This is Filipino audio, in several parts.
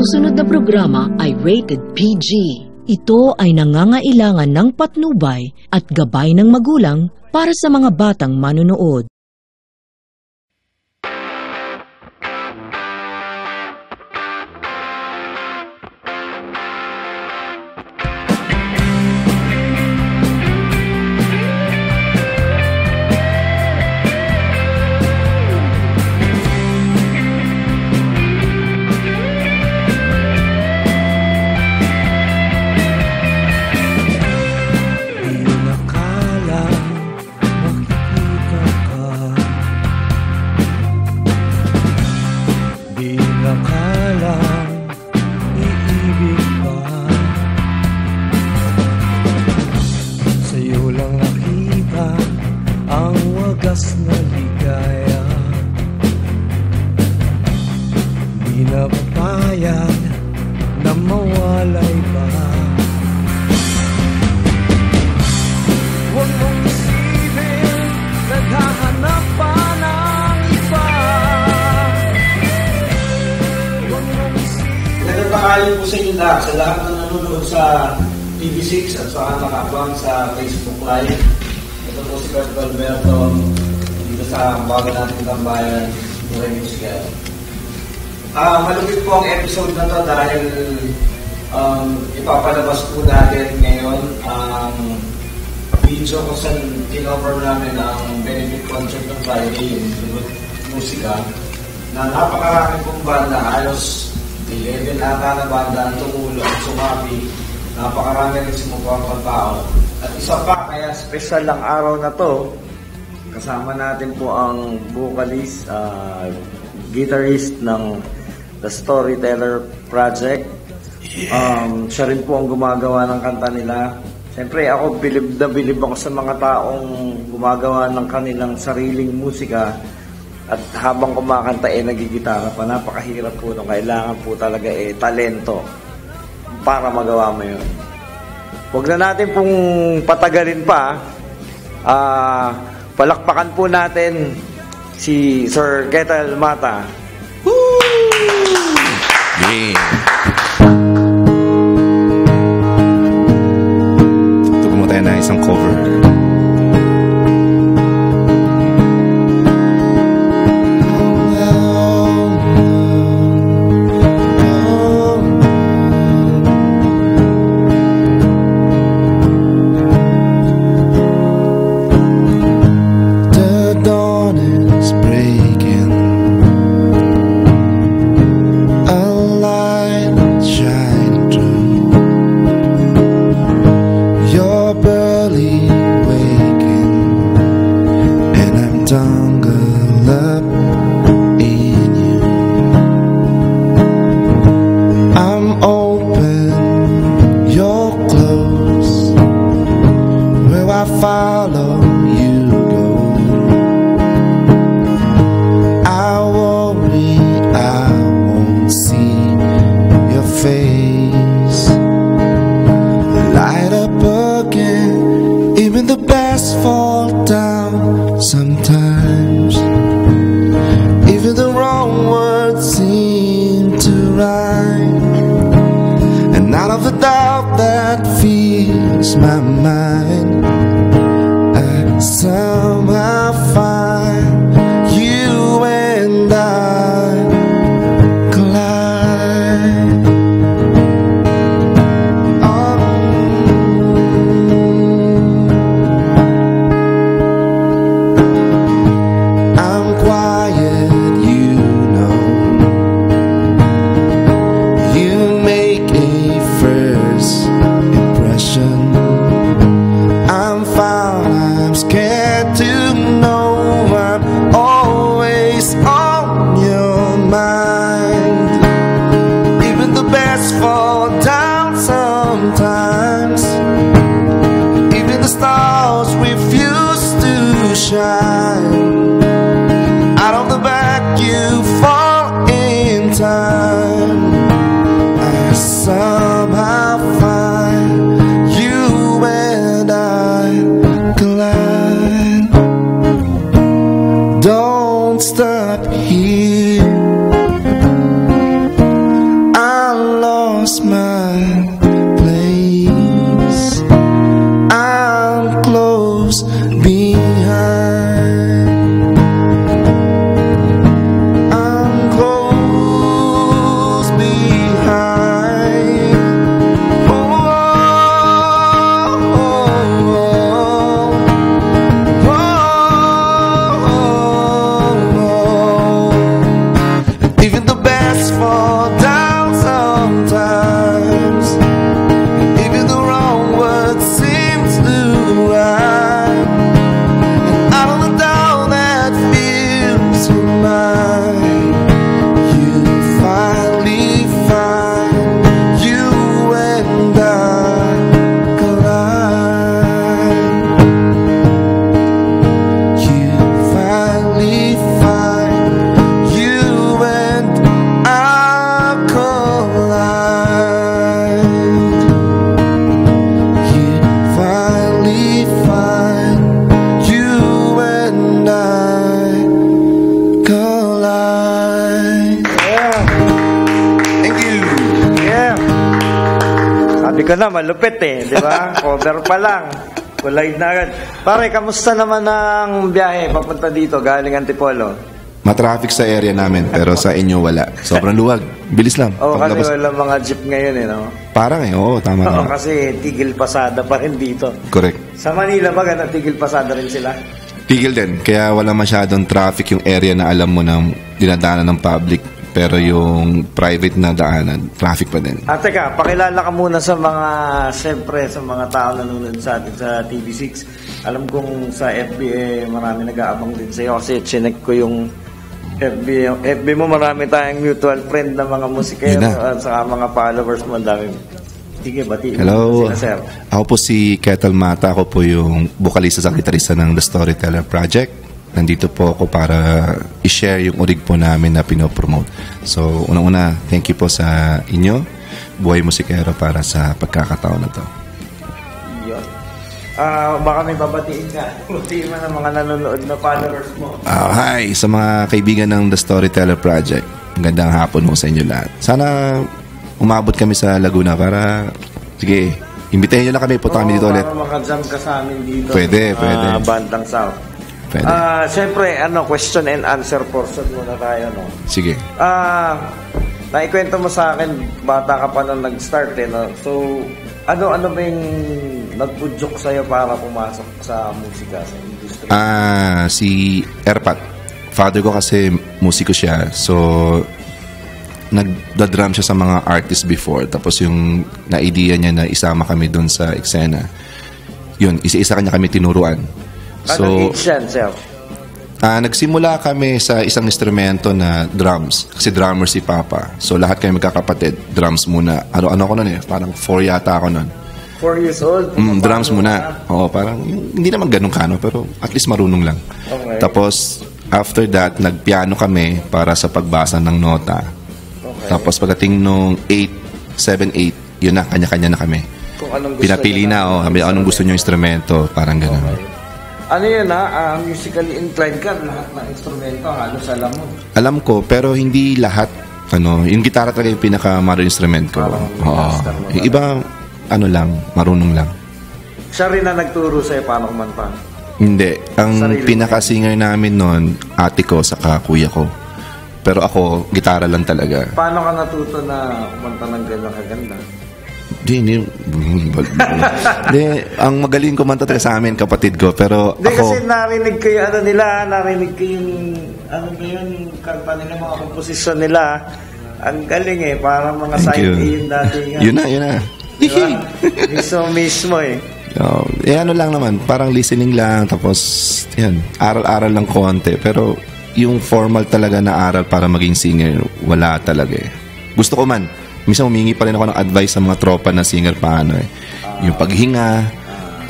susunod na programa ay rated PG. Ito ay nangangailangan ng patnubay at gabay ng magulang para sa mga batang manunood. Tanghali po sa inyo lahat, sa lahat na nanonood sa TV6 at saka nakabang sa Facebook Live. Ito po si Kurt Alberto dito sa bago natin tambayan, Buhay Musical. Ah, malupit po ang episode na to dahil um, ipapalabas po natin ngayon ang video kung saan kinover namin ang benefit concert ng Friday, yung musika, na napakarami pong banda, halos 11 ata na banda ang tumulo at sumabi. Napakarami rin sumubuang pang tao. At isa pa, kaya special ang araw na to, kasama natin po ang vocalist, ah, guitarist ng The Storyteller Project. Um, siya rin po ang gumagawa ng kanta nila. Siyempre ako bilib na bilib ako sa mga taong gumagawa ng kanilang sariling musika at habang kumakanta eh nagigitara pa. Napakahirap po nung kailangan po talaga eh talento para magawa mo yun. Huwag na natin pong patagalin pa. Ah, palakpakan po natin si Sir Ketal Mata. Yeah. My mind, I somehow ka na, malupit eh, di ba? Cover pa lang. Kulay na agad. Pare, kamusta naman ang biyahe papunta dito galing Antipolo? Matraffic sa area namin, pero sa inyo wala. Sobrang luwag. Bilis lang. Oo, kasi Paglabas- wala mga jeep ngayon eh, no? Parang eh, oo, tama Oo, ka. kasi tigil pasada pa rin dito. Correct. Sa Manila ba, ganun, tigil pasada rin sila? Tigil din. Kaya wala masyadong traffic yung area na alam mo na dinadaanan ng public. Pero yung private na daanan, traffic pa din. Ah, teka, pakilala ka muna sa mga, siyempre, sa mga tao na nanonood sa atin sa TV6. Alam kong sa FB, eh, marami nag-aabang din sa'yo kasi chinek ko yung FB, FB mo, marami tayong mutual friend na mga musikero na. at saka mga followers mo. Ang dami. Sige, batiin mo Hello. sila, sir. Ako po si Ketel Mata. Ako po yung bukalista sa gitarista ng The Storyteller Project. Nandito po ako para i-share yung urig po namin na pinopromote. So, unang-una, thank you po sa inyo, Buhay Musikero, para sa pagkakataon na to. Yun. Ah, baka may babatiin ka. Batiin mo ng mga nanonood na followers mo. Ah, hi sa mga kaibigan ng The Storyteller Project. Magandang hapon ho sa inyo lahat. Sana umabot kami sa Laguna para, sige, imbitahin nyo lang kami, punta kami dito ulit. Para makajam ka sa amin dito. Pwede, sa pwede. Bandang South. Pwede. Ah, syempre, ano, question and answer portion muna tayo, no? Sige. Ah, naikwento mo sa akin, bata ka pa nung nag-start, eh, no? So, ano, ano ba yung nagpudyok sa'yo para pumasok sa musika, sa industry? Ah, si Erpat. Father ko kasi musiko siya. So, nagda-drum siya sa mga artists before. Tapos yung na-idea niya na isama kami doon sa eksena. Yun, isa-isa kanya kami tinuruan. Anong So, age yan, sir? ah, nagsimula kami sa isang instrumento na drums. Kasi drummer si Papa. So, lahat kami magkakapatid. Drums muna. Ano-ano ko nun eh. Parang four yata ako nun. Four years old? Mm, drums Pumapasok muna. Oo, parang yung- hindi naman ganun kano, pero at least marunong lang. Okay. Tapos, after that, nagpiano kami para sa pagbasa ng nota. Okay. Tapos, pagdating nung 8, 7, 8, yun na, kanya-kanya na kami. Kung anong gusto Pinapili nila. na, oh, sabi, anong gusto nyo instrumento, parang ganun. Ano yun ha? Ah, musically inclined ka, lahat ng instrumento, halos alam mo. Alam ko, pero hindi lahat, ano, yung gitara talaga yung pinaka-maro instrument ko. Parang Oo. mo Yung iba, ano lang, marunong lang. Siya rin na nagturo sa'yo paano kumanta. Hindi. Ang Sarili pinaka-singer namin noon, ate ko saka kuya ko. Pero ako, gitara lang talaga. Paano ka natuto na kumanta ng gano'ng kaganda? Hindi, hindi. Ang magaling kumanta talaga sa amin, kapatid ko. Pero Hindi ako, kasi narinig ko yung ano nila, narinig ko yung ano ba yun, kanta nila, mga komposisyon nila. Ang galing eh, parang mga thank side yung dati nga. yun na, yun na. Diba? Mismo mismo eh. Oh, eh ano lang naman, parang listening lang, tapos, yan, aral-aral lang konti. Pero, yung formal talaga na aral para maging singer, wala talaga eh. Gusto ko man, minsan humingi pa rin ako ng advice sa mga tropa na singer paano eh. Yung paghinga,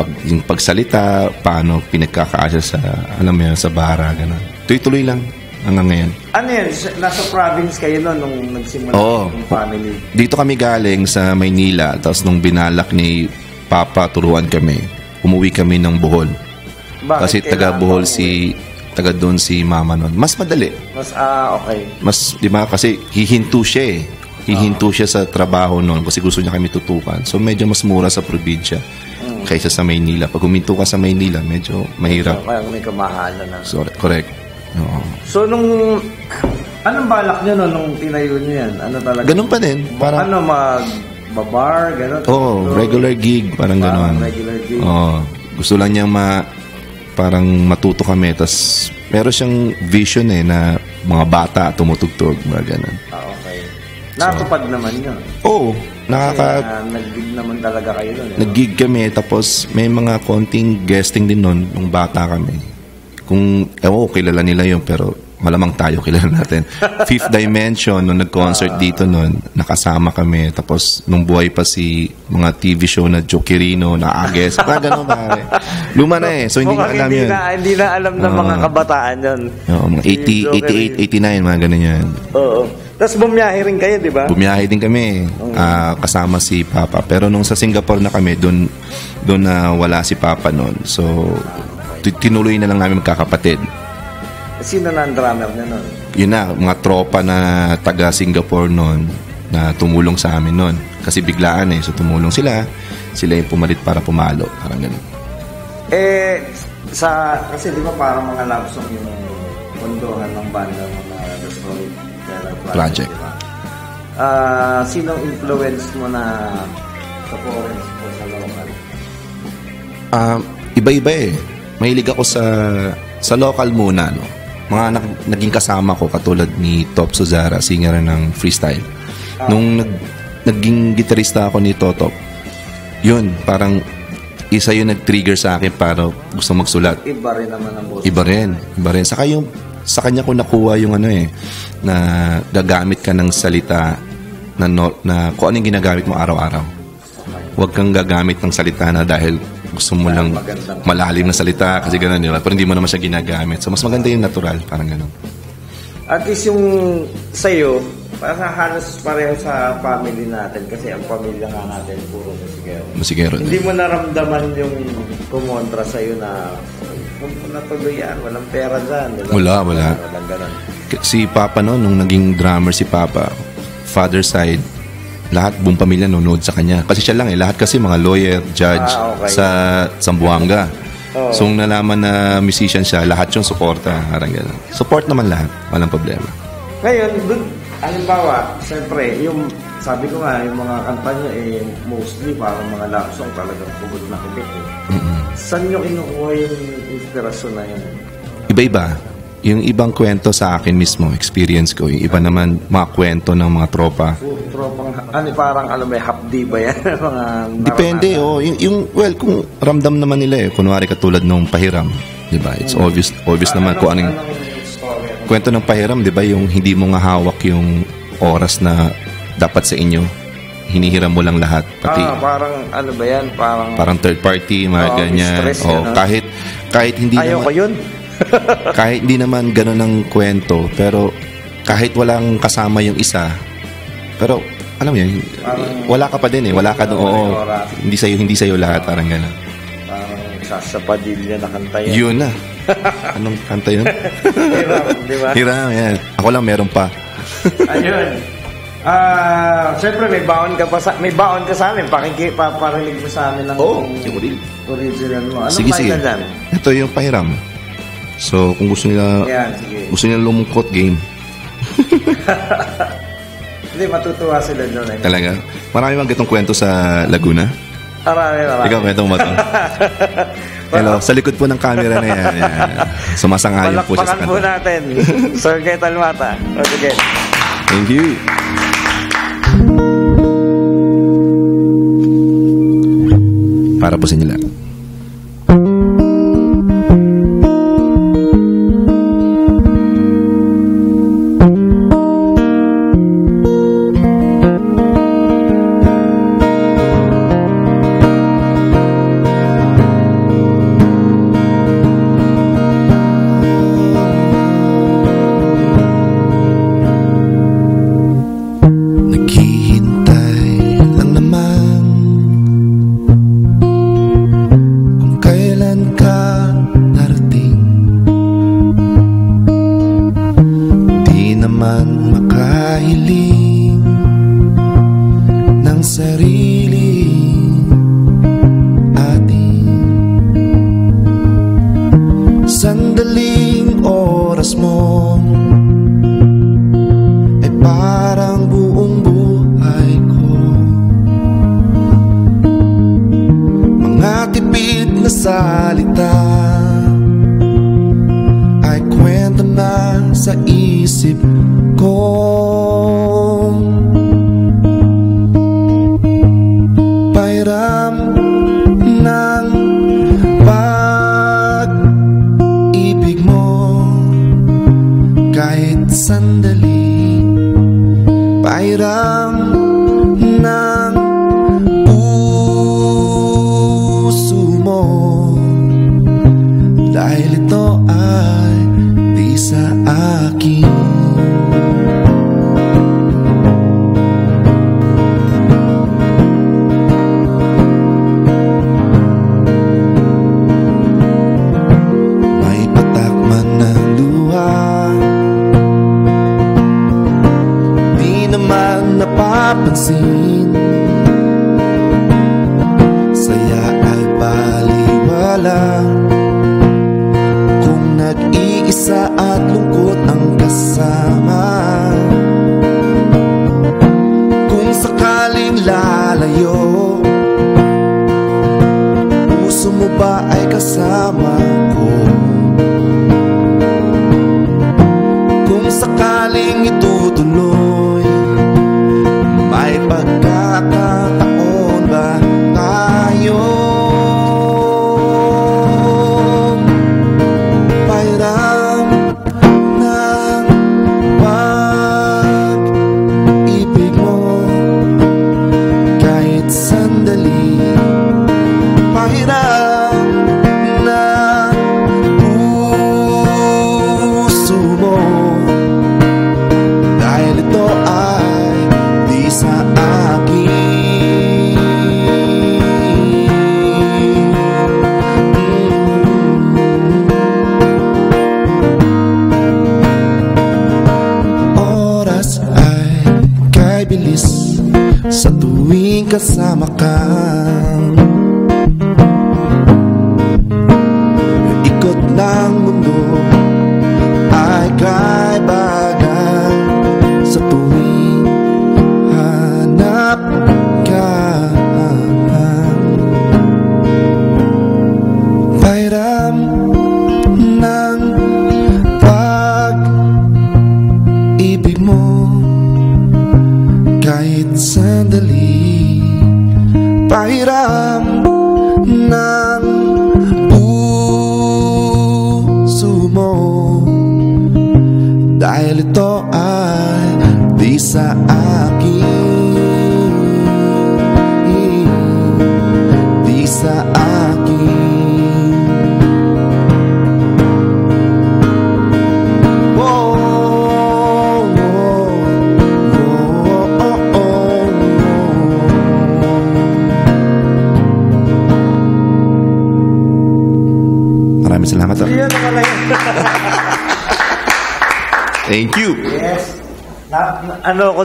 pag, yung pagsalita, paano pinagkakaasya sa, alam mo yun, sa bara, gano'n. Tuloy-tuloy lang hanggang ngayon. Ano yan, sa- nasa province kayo no, nung nagsimula Oo. yung family. Dito kami galing sa Maynila, tapos nung binalak ni Papa turuan kami, umuwi kami ng Bohol. Bakit Kasi taga kailangan Bohol si taga doon si mama noon. Mas madali. Mas, ah, okay. Mas, di ba, kasi hihinto siya eh. Hihinto siya sa trabaho noon kasi gusto niya kami tutukan. So medyo mas mura sa probinsya kaysa sa Maynila. Pag huminto ka sa Maynila, medyo mahirap. Kaya may kamahalan na. So, correct. Oo. So, nung... Anong balak nyo no, nung tinayo nyo yan? Ano talaga? Ganun pa din. Parang, ano, mag... Babar, gano'n? oh, So, regular gig. Parang Parang gano'n. regular gig. Oo. Gusto lang niyang ma parang matuto kami. Tapos meron siyang vision eh na mga bata tumutugtog. Mga ganun. Ah, okay. Natupad naman yun. Oo. Nakaka... Kasi, ah, nag-gig naman talaga kayo doon. Eh? Nag-gig kami tapos may mga konting guesting din nun nung bata kami. Kung, ewan ko, kilala nila yun pero malamang tayo kilala natin. Fifth Dimension, nung nag-concert dito nun, nakasama kami. Tapos nung buhay pa si mga TV show na Jokerino, na Ages, mga ganun pare. Luma na eh, so hindi Mukhang na alam hindi yun. Na, hindi na alam ng mga Oo. kabataan yun. Oo, mga Si 80, Joker 88, 89, mga ganun yan. Oo. Tapos bumiyahe rin kayo, di ba? Bumiyahe din kami ah, kasama si Papa. Pero nung sa Singapore na kami, doon doon na wala si Papa noon. So tinuloy na lang namin magkakapatid. Sino na ang drummer niya nun? Yun na, mga tropa na taga Singapore noon. na tumulong sa amin noon. Kasi biglaan eh. So tumulong sila. Sila yung pumalit para pumalo. Parang ganun. Eh, sa, kasi di ba parang mga love song yung pondohan ng banda ng Project. Ah, sinong influence mo na sa foreign o sa local? Um, iba-iba eh. Mahilig ako sa sa local muna, no. Mga nag- naging kasama ko katulad ni Top Suzara, singer ng freestyle. Nung nag, naging gitarista ako ni Totop, yun, parang isa yung nag-trigger sa akin para gusto magsulat. Iba rin naman ang boss. Iba rin, iba rin. Saka yung sa kanya ko nakuha yung ano eh, na gagamit ka ng salita na, no, na kung ano yung ginagamit mo araw-araw. Huwag kang gagamit ng salita na dahil gusto mo lang malalim na salita kasi gano'n, di ba? Pero hindi mo naman siya ginagamit. So, mas maganda yung natural, parang gano'n. At least yung sa'yo, parang halos pareho sa family natin kasi ang pamilya nga natin puro musikero. Musikero. Hindi mo naramdaman yung kumontra sa'yo na kung natuloy yan, walang pera dyan. ba? Wala, wala. Walang ganun. Si Papa no, nung naging drummer si Papa, father side, lahat buong pamilya nanonood sa kanya. Kasi siya lang eh, lahat kasi mga lawyer, judge Ah, okay. sa Zamboanga. Oo. So, nung nalaman na musician siya, lahat yung suporta. Parang gano'n. Support naman lahat. Walang problema. Ngayon, dun, halimbawa, siyempre, yung, sabi ko nga, yung mga kanta niya, eh, mostly parang mga love song talagang pugod na higit eh. Saan nyo kinukuha yung inspirasyon na yun? Iba-iba. Yung ibang kwento sa akin mismo, experience ko. Yung iba naman, mga kwento ng mga tropa. Puro tropang, ano, parang, alam mo, hapdi ba yan? mga Depende, oh. Yung, yung, well, kung ramdam naman nila eh. Kunwari katulad nung pahiram. Di ba? It's obvious, obvious naman kung anong... Anong story? kwento ng pahiram, di ba, yung hindi mo nga hawak yung oras na dapat sa inyo. Hinihiram mo lang lahat. Pati ah, parang, ano ba yan? Parang, parang third party, mga Oo, ganyan. stress O, yun, ah. kahit, kahit hindi ayaw ko naman, yun. kahit hindi naman ganun ang kwento, pero kahit walang kasama yung isa, pero alam mo yun, Parang- wala ka pa din eh. Wala ka doon. Oo. Hindi sa'yo, hindi sa'yo lahat. Parang gano'n. Parang sasapadilya na kanta yan. Yun na. Anong kanta yun? Hirap, di ba? Hiram, yan. Ako lang meron pa. Ayun. Ah, syempre may baon ka pa sa may baon ka sa amin. Pakiki paparinig mo sa amin ng Oo, siguro din. original mo. Anong Sige, sige. Ito yung pahiram. So, kung gusto nila, Yan, sige. gusto nila lumungkot game, Hindi, matutuwa sila doon. Eh. talaga. Marami mga gatong kwento sa Laguna. Marami, marami. Ikaw, kwento mo ba ito? Hello, sa likod po ng camera na yan. yan. Sumasang-ayon po siya sa Palakpakan po kanta. natin. Sir Gay Talmata. O, sige. Thank you. Para po sa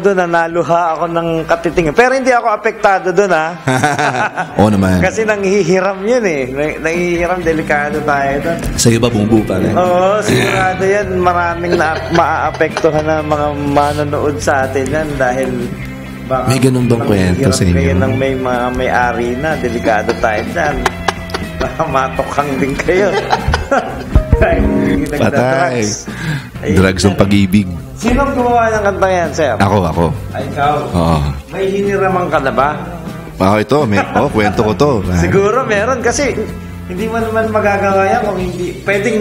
doon, naluha ako ng katiting. Pero hindi ako apektado doon, ha? Oo naman. Kasi nanghihiram yun, eh. Nang- Nanghihiram, delikado tayo doon. Sa iba bumubu pa rin. Oo, sigurado yan. Maraming na maaapektuhan na mga manonood sa atin yan dahil baka May ganun bang kwento sa inyo? Kayo ng may mga may-ari na, delikado tayo dyan. Baka matokhang din kayo. Patay. Ayun Drugs ng pag-ibig. Sino gumawa ng kanta yan, sir? Ako, ako. Ay, ikaw. Oo. May hiniraman ka na ba? Ako ito. May, oh, kwento ko to. Siguro meron kasi hindi mo naman magagawa yan kung hindi. Pwedeng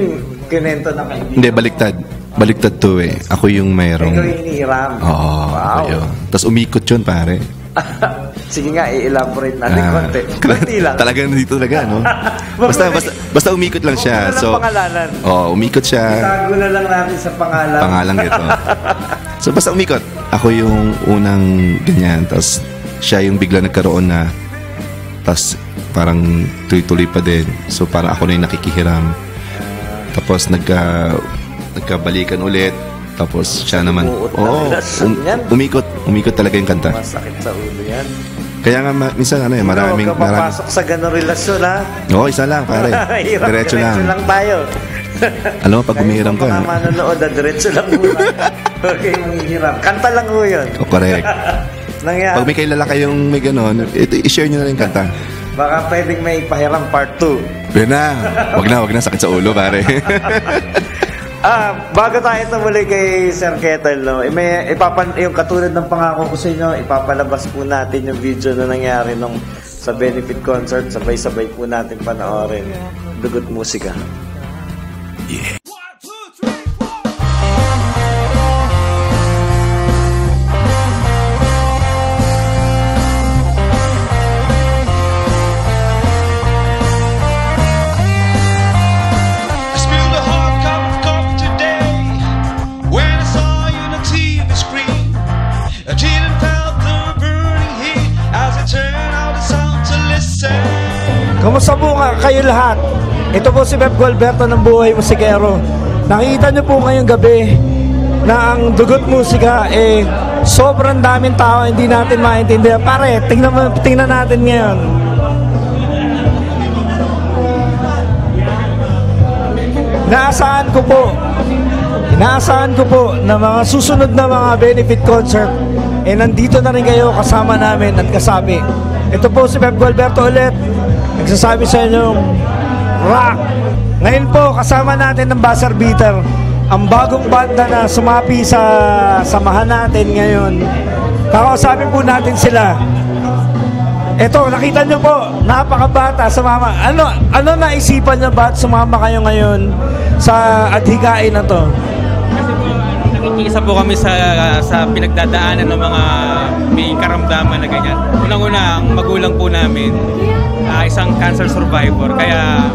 kinento na kayo. Hindi, baliktad. Baliktad to eh. Ako yung Ikaw mayroong... yung hinihiram. Oo, Wow. ako yun. Tapos umikot yun, pare. Sige nga, i-elaborate natin Ah, konti. Konti lang. Talagang dito talaga, no? basta, basta, basta umikot lang siya. Mo So, lang pangalanan. oh, umikot siya. Tago na lang natin sa pangalan. Pangalang ito. So, basta umikot. Ako yung unang ganyan. Tapos, siya yung bigla nagkaroon na tapos parang tuloy-tuloy pa din. So, parang ako na yung nakikihiram. Tapos, nagka, nagkabalikan ulit. Tapos, siya naman. Oo, relasyon yan. umikot. Umikot talaga yung kanta. Masakit sa ulo yan. Kaya nga, ma- minsan ano eh, maraming, Huwag ka maraming, papasok sa ganong relasyon, ha? Oo, isa lang, pare. Hirap, Diretso lang. lang tayo. Alam mo, pag umihiram ka, Mga manonood, ah, diretso lang muna. Huwag kayong manghihiram. Kanta lang ho yun. oh, correct. Nangyari. Pag may kilala kayong may ganon, i-share nyo na rin kanta. Baka pwedeng may pahiram part 2. Yan na. Wag na, wag na. Sakit sa ulo, pare. Ah, bago tayo tumuli kay Sir Ketel, no, eh, may, ipapan, yung katulad ng pangako ko sa inyo, ipapalabas po natin yung video na nangyari nung sa benefit concert, sabay-sabay po natin panoorin. Dugot musika. I Kamusta po nga kayo lahat? Ito po si Pep Gualberto ng Buhay Musikero. Nakita niyo po ngayong gabi na ang dugot musika eh sobrang daming tao hindi natin maintindihan. Pare, tingnan, tingnan natin ngayon. Inaasahan ko po, inaasahan ko po na mga susunod na mga benefit concert eh nandito na rin kayo kasama namin at kasabi. Ito po si Pep Gualberto ulit, nagsasabi sa inyong rock. Ngayon po kasama natin ng buzzer beater, ang bagong banda na sumapi sa samahan natin ngayon. Kakausapin po natin sila. Ito, nakita nyo po, napakabata, sumama. Ano, ano naisipan nyo ba at sumama kayo ngayon sa adhikain na to? Nakikisa po kami sa sa pinagdadaanan ng mga may karamdaman na ganyan. Unang-una, ang magulang po namin, ah, isang cancer survivor. Kaya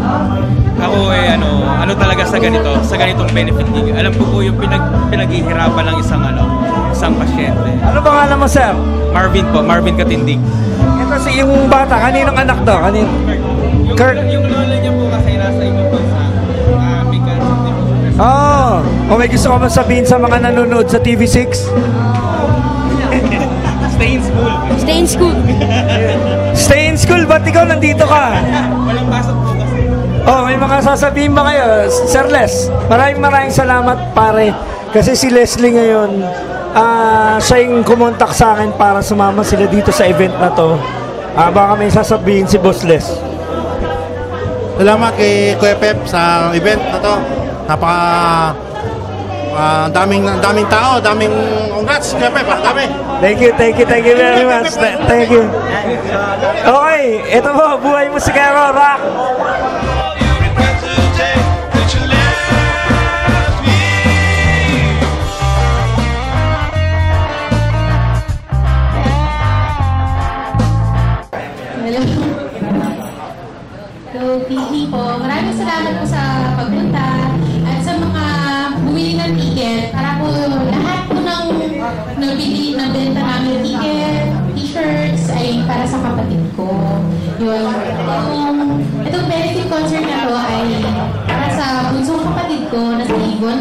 ako eh ano, ano talaga sa ganito, sa ganitong benefit gig. Alam ko po yung pinag pinaghihirapan ng isang ano, isang pasyente. Ano pangalan mo, sir? Marvin po, Marvin Katindig. Ito si yung bata, kaninong anak to? Kanin Yung, Kurt. yung lola niya po kasi nasa ibang bansa. Ah, may cancer. Oh, o may gusto ko sabihin sa mga nanonood sa TV6? Stay in school. Stay in school. Ba't ikaw nandito ka? Walang pasok po kasi. Oh, may mga sasabihin ba kayo? Sir Les, maraming maraming salamat pare. Kasi si Leslie ngayon, ah siya yung kumontak sa akin para sumama sila dito sa event na to. Ah, baka may sasabihin si Boss Les. Salamat kay Kuya Pep sa event na to. Napaka ah, daming daming tao, daming congrats Kuya Pep, ang dami. Thank you, thank you, thank you very much. Th- Thank you. Okay, ito po, buhay mo si Kero, rock.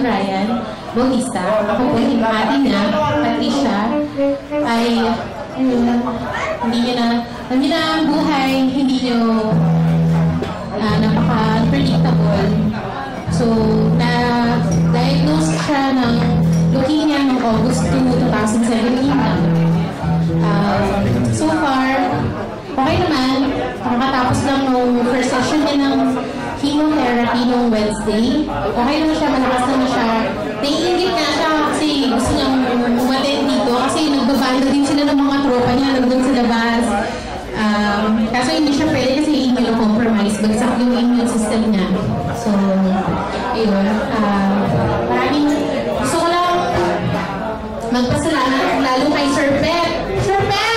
Ryan Bautista. Ako po yung ate niya, Patricia, ay um, hindi niya na, hindi na ang buhay, hindi niyo ah, napaka-predictable. So, na-diagnose siya ng leukemia noong August 2, 2017 na. Um, so far, okay naman. Nakatapos lang nung first session din ng chemotherapy nung Wednesday. Okay lang siya, malakas naman siya. Naiingit nga siya kasi gusto niyang umaten dito kasi nagbabanda din sila ng mga tropa niya nandun sa labas. Um, kaso hindi siya pwede kasi immunocompromised. Bagsak yung immune system niya. So, ayun. Um, maraming gusto ko lang magpasalamat lalo kay Sir Pep. Sir Pep,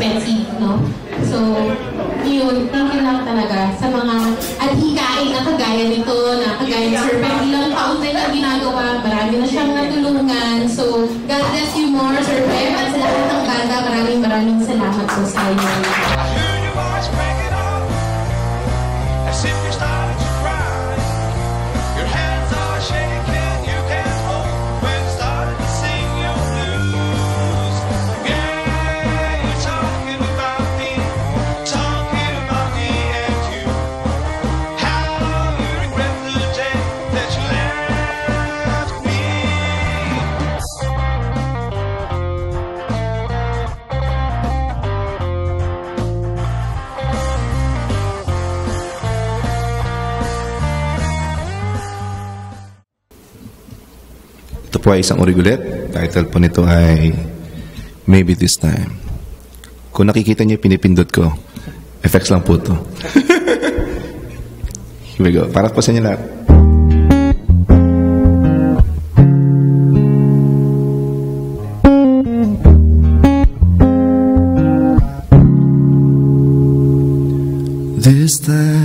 expensive, no? So, yun, thank you lang talaga sa mga adhikain na kagaya nito, na kagaya ni Sir Pep, ilang taon na ginagawa, marami na siyang natulungan. So, God bless you more, Sir Pep, at sa lahat ng banda, maraming maraming salamat po sa inyo. Ay isang origulet. Title po nito ay Maybe This Time. Kung nakikita niyo, pinipindot ko. Effects lang po to. Here we go. Para po sa inyo lahat. This time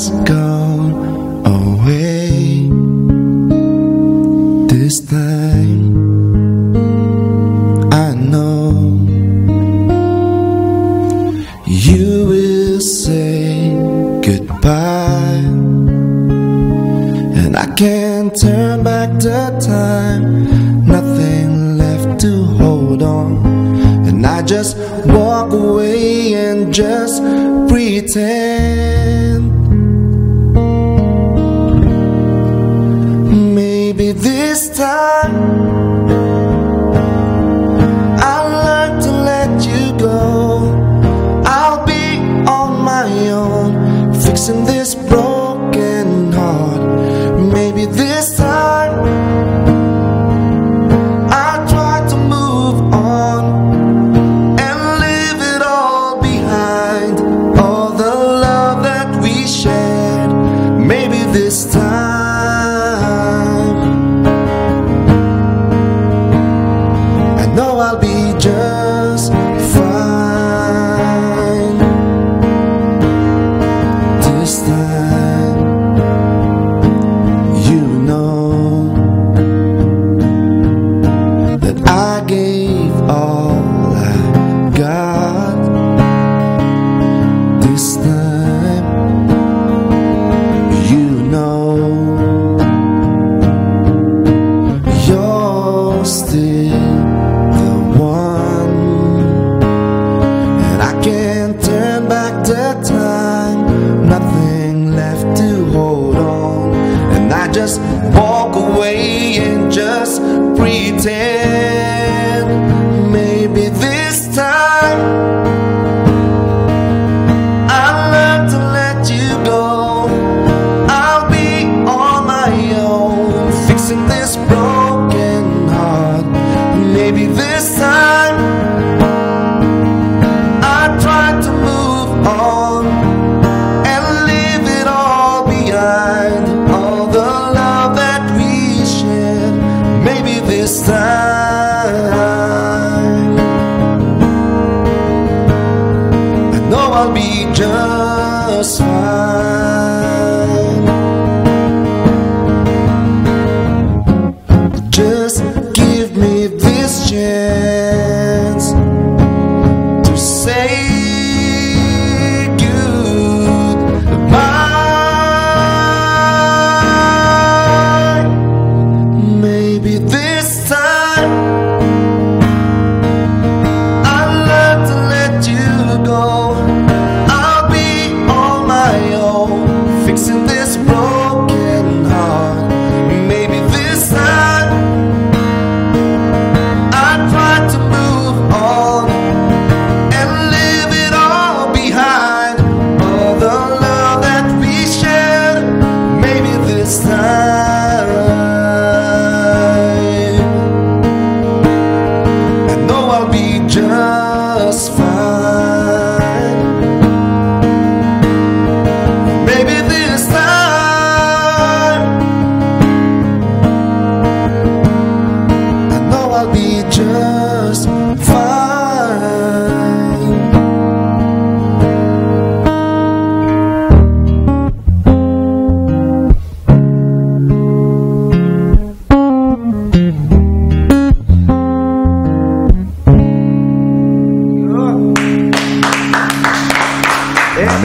just go.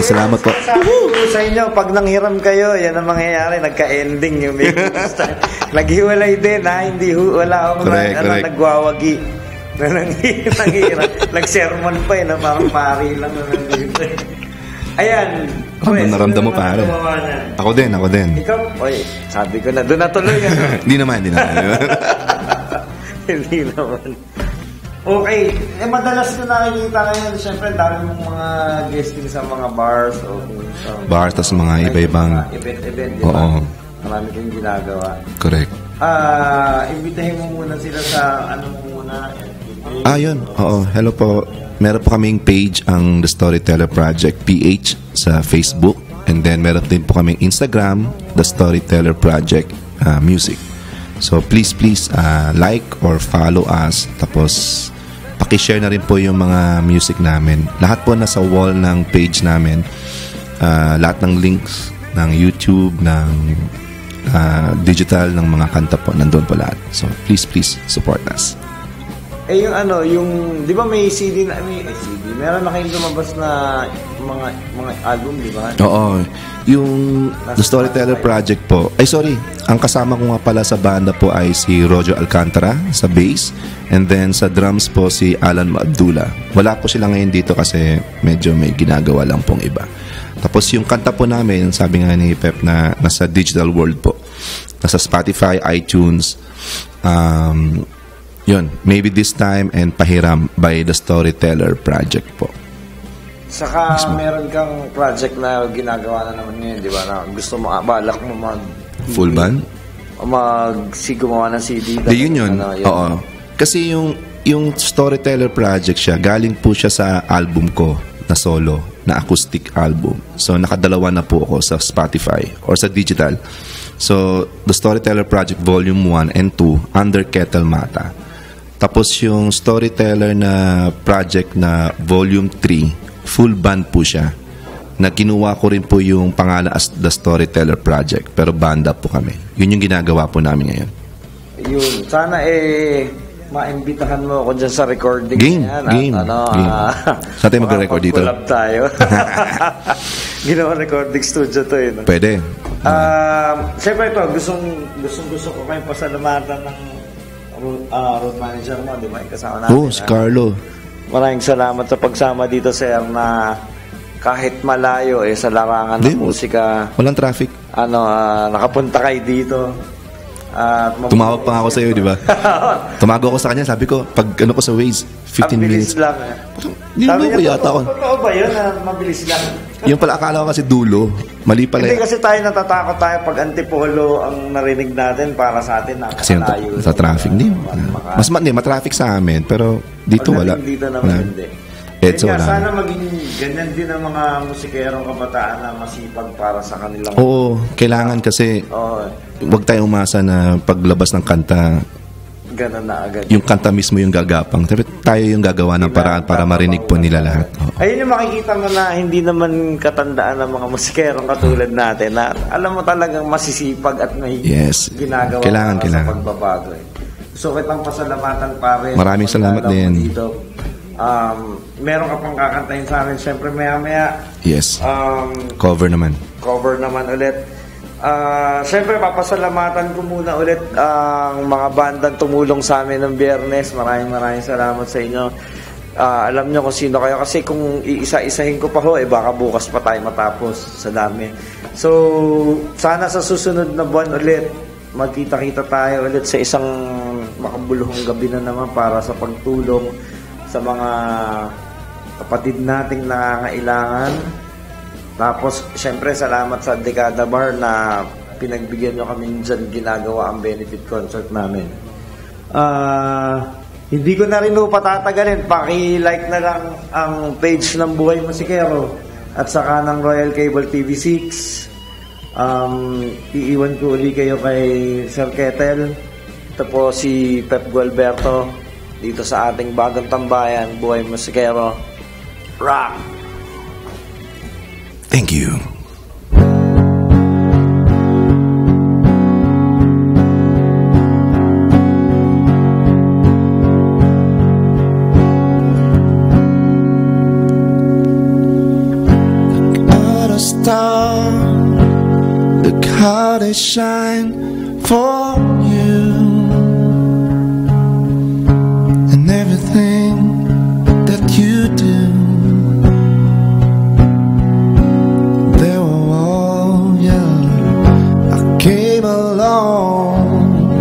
Salamat po. Sa inyo, pag nanghiram kayo, yan ang mangyayari, nagka-ending yung may gusto. Naghiwalay din ha, hindi hu- wala akong Correct, na, ano, correct. nagwawagi. Na nanghi- nanghiram. Nag-sermon pa eh, na parang pari lang na nandito. Ayan. Ano naramdam mo naman pare? Ako din, ako din. Ikaw? Oy, sabi ko na, doon na tuloy. ano? Hindi naman, hindi naman. Hindi naman. Okay. Eh, madalas ko nakikita ngayon, siyempre, dami mong mga guesting sa mga bars o kung sa... Bars, tas mga iba-ibang- mga Event-event, di ba? Oo. Marami kang ginagawa. Correct. Ah, imbitahin mo muna sila sa ano muna. Ah, yun. Oo. Hello po. Meron po kaming page ang The Storyteller Project PH sa Facebook. And then meron din po kaming Instagram, The Storyteller Project uh, Music. So please please uh, like or follow us tapos paki-share na rin po yung mga music namin. Lahat po nasa wall ng page namin. Uh, lahat ng links ng YouTube, ng uh, digital, ng mga kanta po, nandun po lahat. So please please support us. Eh yung ano, yung, di ba may CD na, may eh, CD, meron na kayong lumabas na mga mga album, di ba? Oo. Yung The Storyteller Project po. Ay, sorry. Ang kasama ko nga pala sa banda po ay si Roger Alcantara sa bass. And then sa drums po si Alan Abdullah. Wala po sila ngayon dito kasi medyo may ginagawa lang pong iba. Tapos yung kanta po namin, sabi nga ni Pep na nasa digital world po. Nasa Spotify, iTunes, um, yun, Maybe This Time and Pahiram by The Storyteller Project po. Saka meron kang project na ginagawa na naman ngayon, di ba? Na gusto mo, balak mo mag... Full band? Mag si gumawa ng CD. Yun yun. Ano, Oo. Kasi yung yung Storyteller Project siya, galing po siya sa album ko na solo, na acoustic album. So nakadalawa na po ako sa Spotify or sa digital. So The Storyteller Project Volume 1 and 2 under Kettle Mata. Tapos yung Storyteller na project na Volume 3, full band po siya. Na kinuha ko rin po yung pangalan as The Storyteller Project. Pero banda po kami. Yun yung ginagawa po namin ngayon. Yun. Sana eh, maimbitahan mo ako dyan sa recording Game, yan. game, At, ano, game. ah, Saan tayo magre-record dito? makapag-collab tayo. Ginawa recording studio to eh. no? Pwede. Um, Siyempre ito, gustong, gustong gusto ko kayong pasalamatan ng ah, road manager mo, di ba? Yung Kasama natin. Oh, si ah. Carlo. Maraming salamat sa pagsama dito, sir, na kahit malayo eh sa larangan ng musika, Walang traffic. ano, ah, nakapunta kayo dito. At mabuhay Tumawag pa nga ako sa iyo, di ba? Tumago ako sa kanya, sabi ko, pag ano ko sa Waze, 15 Ang minutes. lang. eh. Hindi Sabi mo ko yata ako. totoo, ba yun na mabilis lang? Yung pala akala ko kasi dulo. Mali pala. Hindi kasi tayo natatakot tayo pag antipolo ang narinig natin para sa atin Kasi yung sa traffic, hindi. Mas hindi, matraffic sa amin. Pero dito wala. Dito naman hindi. Kaya wala. sana maging ganyan din ang mga musikerong kabataan na masipag para sa kanilang... Oo, kailangan kasi Oo, wag tayong umasa na paglabas ng kanta, ganun na agad. yung kanta mismo yung gagapang. Tapi tayo yung gagawa ng paraan para marinig po nila lahat. Oo. Ayun yung makikita mo na hindi naman katandaan ng mga musikerong katulad natin na alam mo talagang masisipag at may Yes. ginagawa Kailangan, kailangan. sa pagbabago. Eh. So, kitang pasalamatan pare. Maraming sa salamat din. Dito. Um, meron ka pang kakantahin sa amin. Siyempre, maya-maya, Yes. um, Cover naman. cover naman ulit. Ah, Siyempre, papasalamatan ko muna ulit ang mga bandang tumulong sa amin ng biyernes. Maraming maraming salamat sa inyo. Ah, alam nyo kung sino kayo kasi kung iisa-isahin ko pa ho, eh baka bukas pa tayo matapos sa dami. So, sana sa susunod na buwan ulit, magkita-kita tayo ulit sa isang makabuluhang gabi na naman para sa pagtulong sa mga kapatid nating nangangailangan. Tapos, syempre, salamat sa Dekada Bar na pinagbigyan nyo kami dyan ginagawa ang benefit concert namin. Ah, hindi ko na rin patatagalin. Paki-like na lang ang page ng Buhay Musikero at saka ng Royal Cable TV6. Um, iiwan ko uli kayo kay Sir Ketel. Ito po si Pep Gualberto dito sa ating bagong tambayan, Buhay Musikero. Rock! Thank you. Out a star, look how they shine for you do. They were all young. I came along,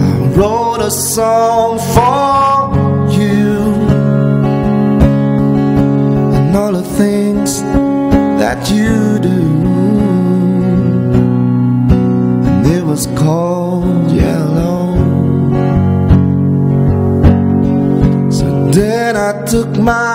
I wrote a song took my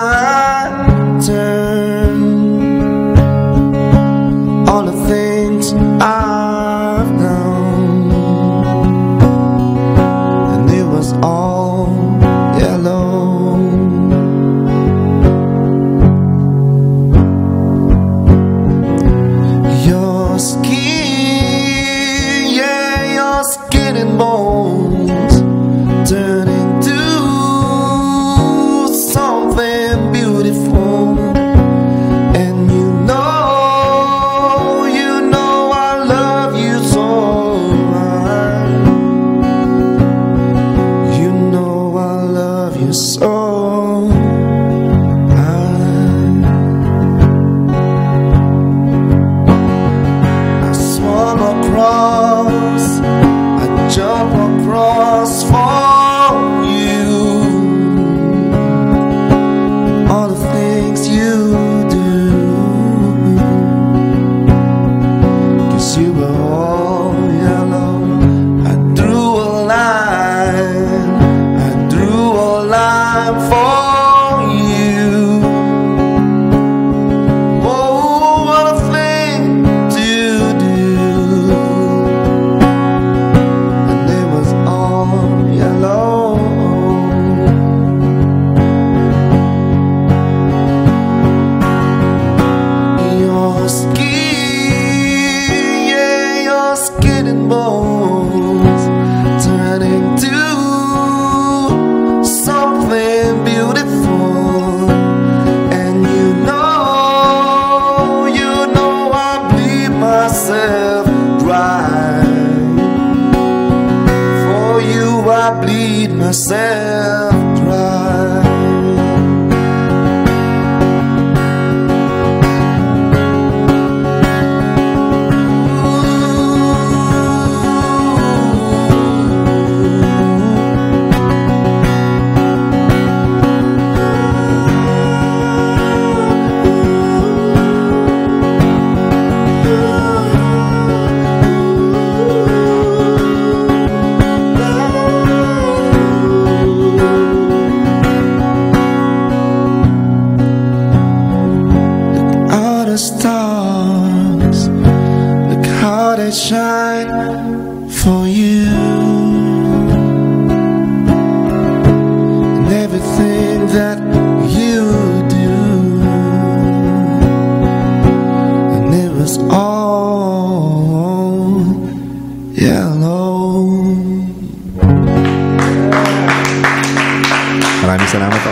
Maraming salamat po.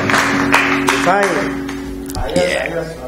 Fine. Ayos, ayos. Salamat.